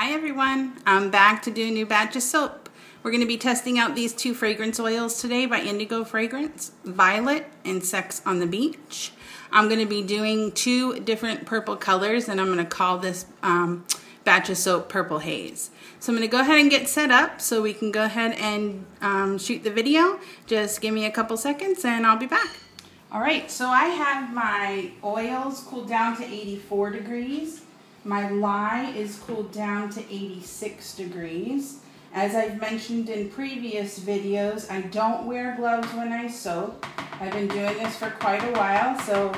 Hi everyone, I'm back to do a new batch of soap. We're going to be testing out these two fragrance oils today by Indigo Fragrance, Violet and Sex on the Beach. I'm going to be doing two different purple colors and I'm going to call this um, batch of soap Purple Haze. So I'm going to go ahead and get set up so we can go ahead and um, shoot the video. Just give me a couple seconds and I'll be back. Alright, so I have my oils cooled down to 84 degrees. My lye is cooled down to 86 degrees. As I've mentioned in previous videos, I don't wear gloves when I soap. I've been doing this for quite a while, so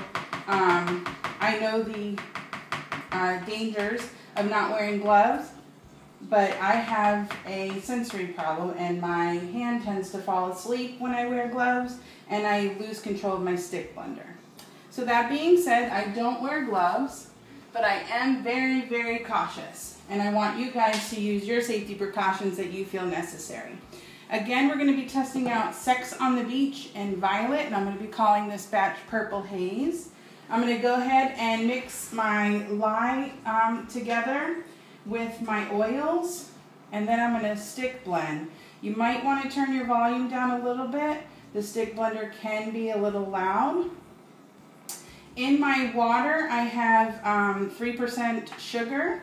um, I know the uh, dangers of not wearing gloves, but I have a sensory problem and my hand tends to fall asleep when I wear gloves and I lose control of my stick blender. So that being said, I don't wear gloves but I am very, very cautious. And I want you guys to use your safety precautions that you feel necessary. Again, we're going to be testing out Sex on the Beach and Violet, and I'm going to be calling this batch Purple Haze. I'm going to go ahead and mix my lye um, together with my oils, and then I'm going to stick blend. You might want to turn your volume down a little bit. The stick blender can be a little loud. In my water, I have 3% um, sugar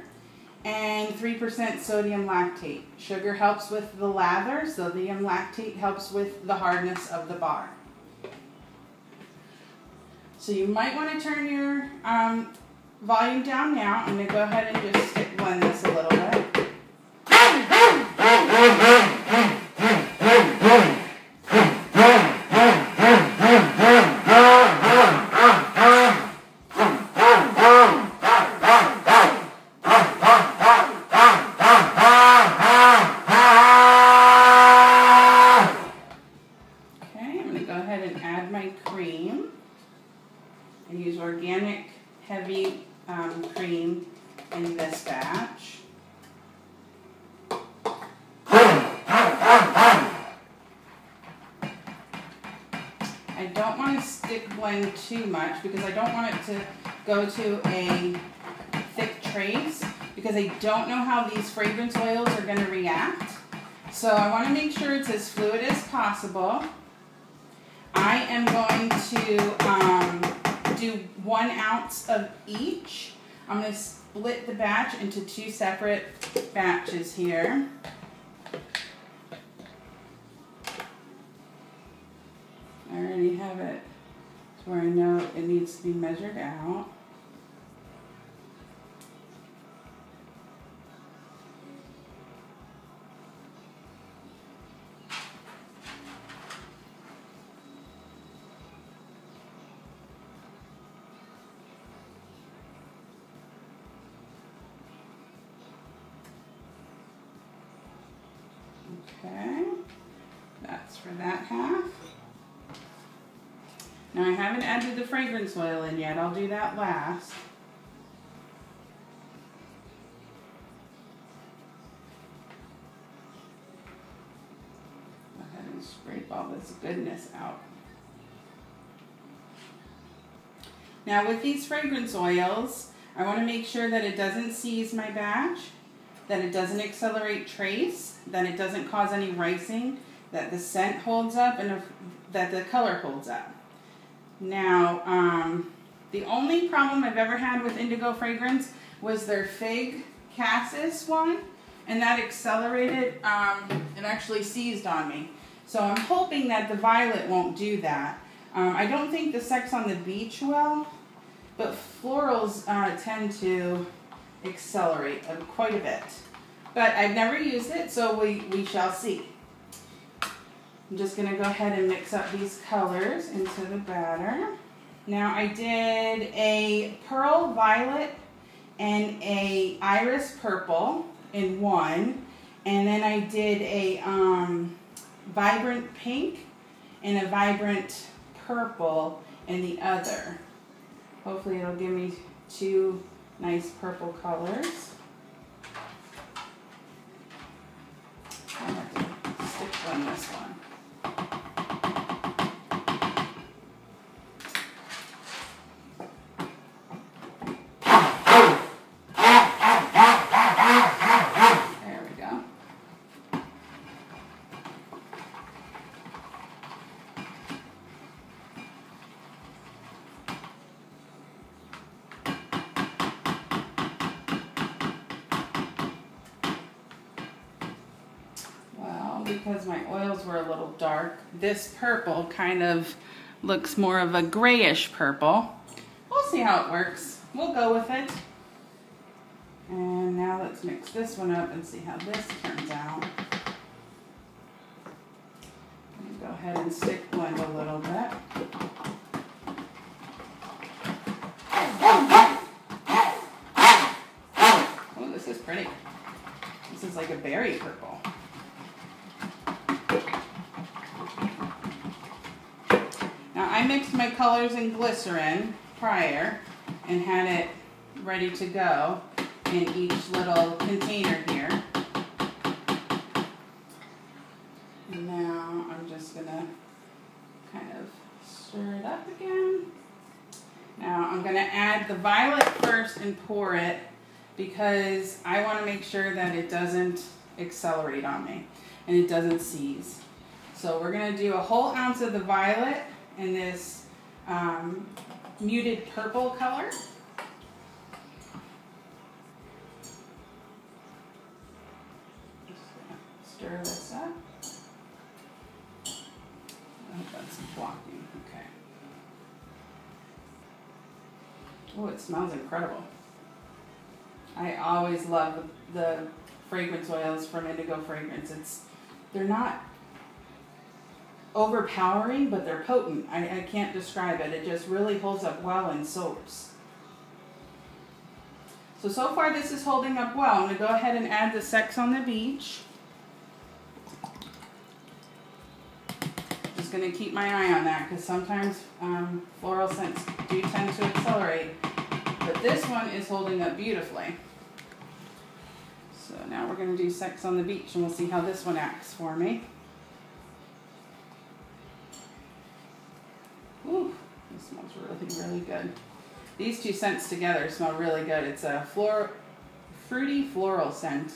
and 3% sodium lactate. Sugar helps with the lather, sodium lactate helps with the hardness of the bar. So you might want to turn your um, volume down now. I'm going to go ahead and just blend this a little bit. I use organic heavy um, cream in this batch. I don't want to stick blend too much because I don't want it to go to a thick trace because I don't know how these fragrance oils are going to react. So I want to make sure it's as fluid as possible. I am going to um, do one ounce of each. I'm going to split the batch into two separate batches here. I already have it to where I know it needs to be measured out. Okay, that's for that half. Now I haven't added the fragrance oil in yet, I'll do that last. Go ahead and scrape all this goodness out. Now with these fragrance oils, I want to make sure that it doesn't seize my batch that it doesn't accelerate trace, that it doesn't cause any ricing, that the scent holds up, and that the color holds up. Now, um, the only problem I've ever had with Indigo Fragrance was their Fig Cassis one, and that accelerated, um, it actually seized on me. So I'm hoping that the Violet won't do that. Um, I don't think the Sex on the Beach will, but florals uh, tend to accelerate quite a bit. But I've never used it, so we, we shall see. I'm just going to go ahead and mix up these colors into the batter. Now I did a pearl violet and a iris purple in one. And then I did a um, vibrant pink and a vibrant purple in the other. Hopefully it'll give me two nice purple colors. Stick on this one. Because my oils were a little dark. This purple kind of looks more of a grayish purple. We'll see how it works. We'll go with it. And now let's mix this one up and see how this turns out. Go ahead and stick blend a little bit. Oh, this is pretty. This is like a berry purple. Now I mixed my colors in glycerin prior and had it ready to go in each little container here. And now I'm just gonna kind of stir it up again. Now I'm gonna add the violet first and pour it because I wanna make sure that it doesn't accelerate on me and it doesn't seize. So we're gonna do a whole ounce of the violet in this um, muted purple color. stir this up. Oh, that's blocking. Okay. Oh, it smells incredible. I always love the, fragrance oils from Indigo Fragrance. It's they're not overpowering, but they're potent. I, I can't describe it. It just really holds up well in soaps. So, so far this is holding up well. I'm going to go ahead and add the Sex on the Beach. Just going to keep my eye on that because sometimes um, floral scents do tend to accelerate. But this one is holding up beautifully. So now we're going to do Sex on the Beach and we'll see how this one acts for me. Ooh, this smells really, really good. These two scents together smell really good. It's a flor fruity floral scent.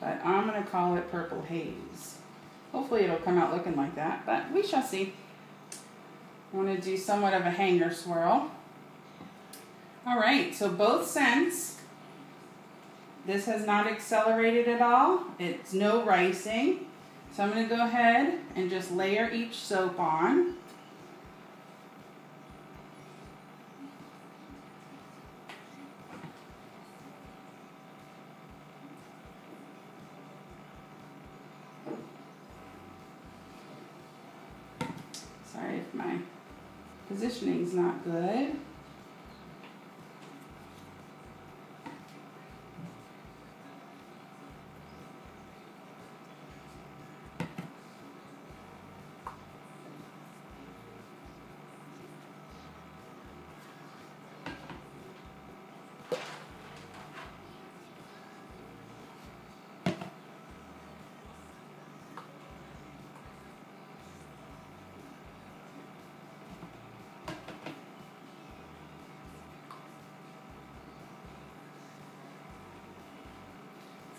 But I'm going to call it Purple Haze. Hopefully it'll come out looking like that, but we shall see. I want to do somewhat of a hanger swirl. All right, so both scents. This has not accelerated at all. It's no ricing. So I'm going to go ahead and just layer each soap on. My positioning is not good.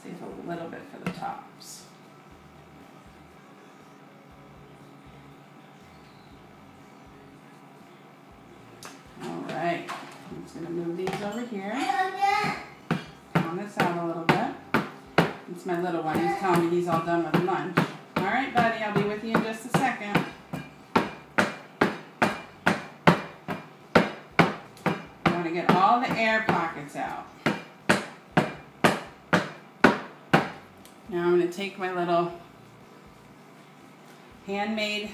Save a little bit for the tops. All right, I'm just gonna move these over here. On this out a little bit. It's my little one. He's telling me he's all done with lunch. All right, buddy, I'll be with you in just a second. Want to get all the air pockets out. Now I'm going to take my little handmade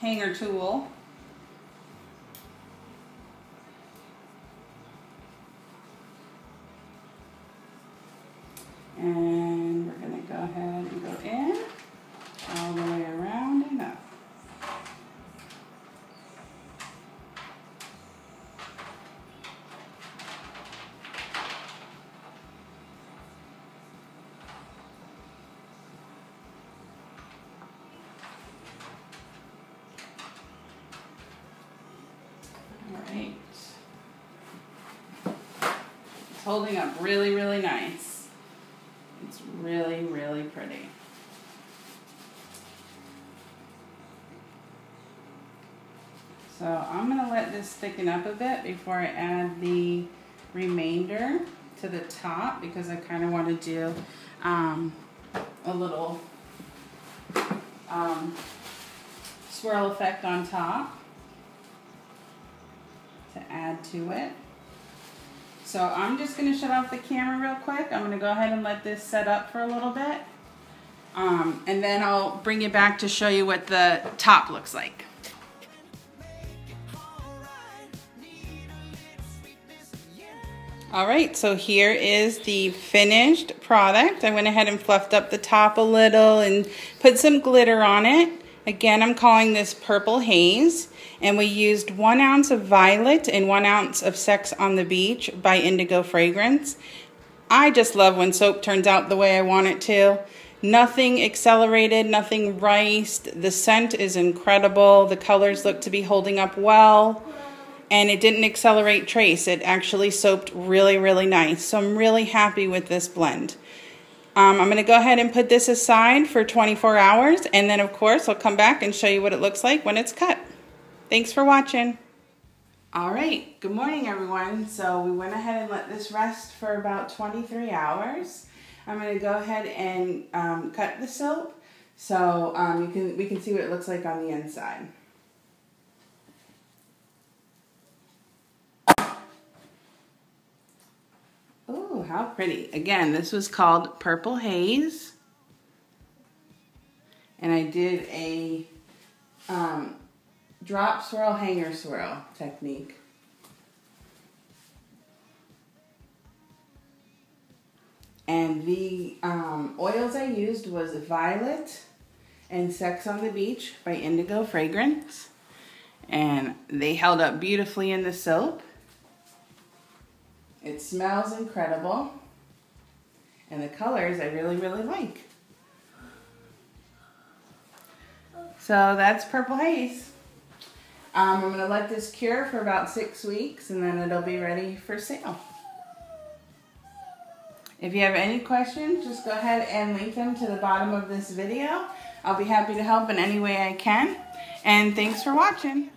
hanger tool and we're going to go ahead and go in all the way around and up. Alright. It's holding up really, really nice. It's really, really pretty. So I'm going to let this thicken up a bit before I add the remainder to the top because I kind of want to do um, a little um, swirl effect on top to add to it. So I'm just going to shut off the camera real quick. I'm going to go ahead and let this set up for a little bit. Um, and then I'll bring you back to show you what the top looks like. All right, so here is the finished product. I went ahead and fluffed up the top a little and put some glitter on it. Again, I'm calling this Purple Haze. And we used one ounce of violet and one ounce of Sex on the Beach by Indigo Fragrance. I just love when soap turns out the way I want it to. Nothing accelerated, nothing riced. The scent is incredible. The colors look to be holding up well and it didn't accelerate trace. It actually soaped really, really nice. So I'm really happy with this blend. Um, I'm going to go ahead and put this aside for 24 hours and then of course I'll come back and show you what it looks like when it's cut. Thanks for watching. All right, good morning everyone. So we went ahead and let this rest for about 23 hours. I'm going to go ahead and um, cut the soap so um, you can we can see what it looks like on the inside. Oh, how pretty. Again, this was called Purple Haze. And I did a um, drop swirl hanger swirl technique. And the um, oils I used was Violet and Sex on the Beach by Indigo Fragrance. And they held up beautifully in the soap. It smells incredible. And the colors I really, really like. So that's Purple Haze. Um, I'm going to let this cure for about six weeks and then it'll be ready for sale. If you have any questions, just go ahead and link them to the bottom of this video. I'll be happy to help in any way I can. And thanks for watching.